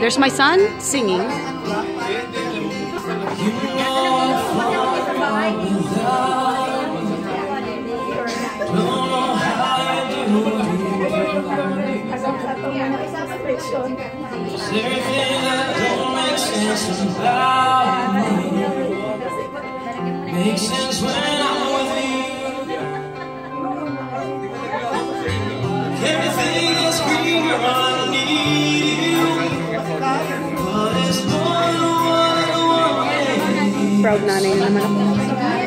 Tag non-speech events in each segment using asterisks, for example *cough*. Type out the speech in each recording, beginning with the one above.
There's my son singing. Everything Proud nanay na naman ako.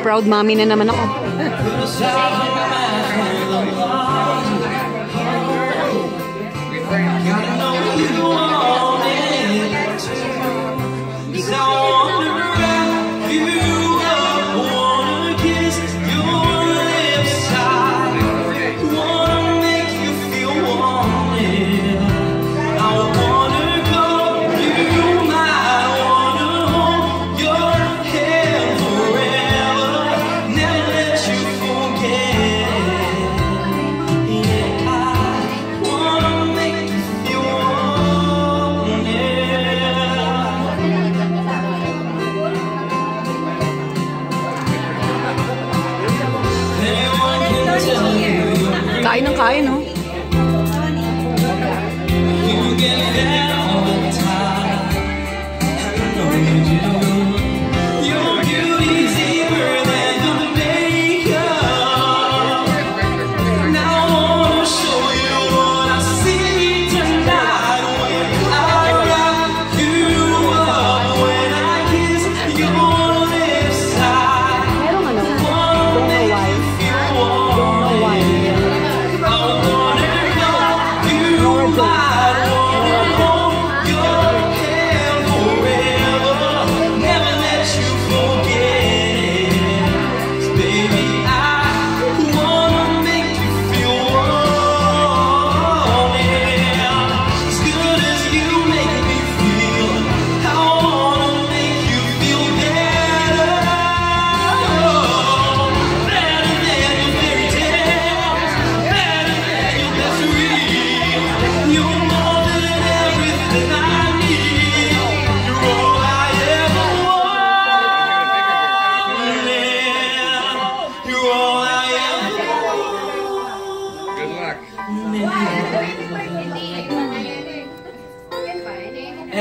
Proud mommy na naman ako. *laughs* Kain ng kain, no?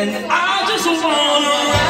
And I just wanna ride.